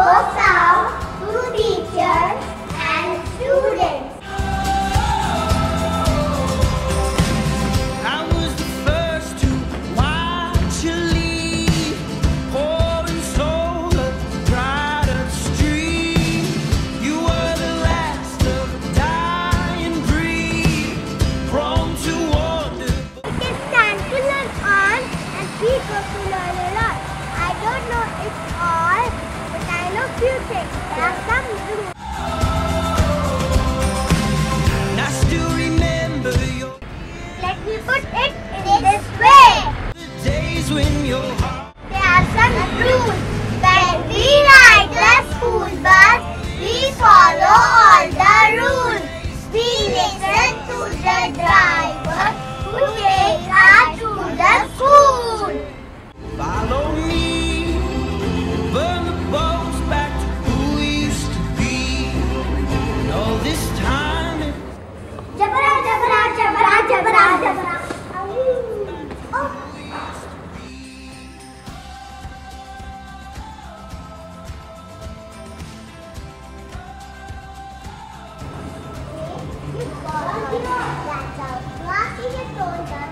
boçal. That's a fluffy shoulder.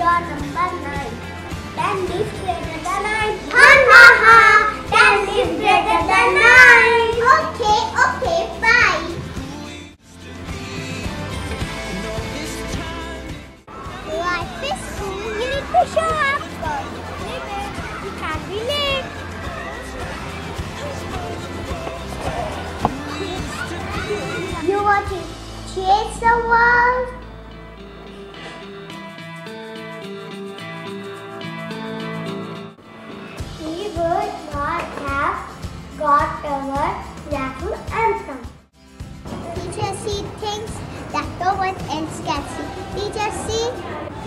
you number 9. 10 is greater than 9. Ha ha ha! 10 is greater than 9. Okay, okay, bye. Life is cool. you need to show up. You want to chase the world? and sketchy. Did you see?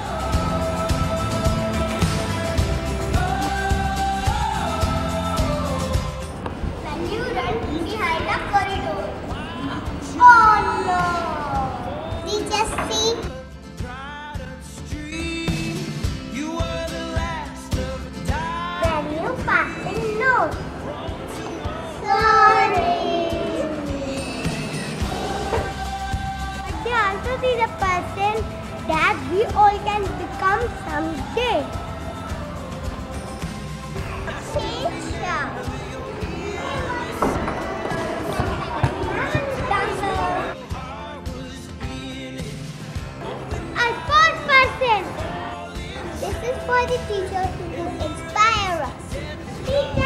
the person that we all can become someday. Change This is for the teachers who inspire us.